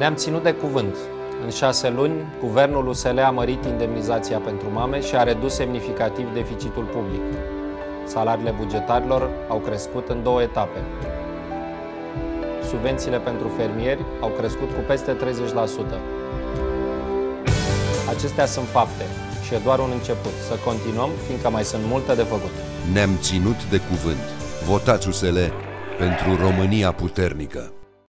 Ne-am ținut de cuvânt. În șase luni, guvernul USL a mărit indemnizația pentru mame și a redus semnificativ deficitul public. Salariile bugetarilor au crescut în două etape. Subvențiile pentru fermieri au crescut cu peste 30%. Acestea sunt fapte și e doar un început. Să continuăm, fiindcă mai sunt multe de făcut. Ne-am ținut de cuvânt. Votați USL pentru România puternică.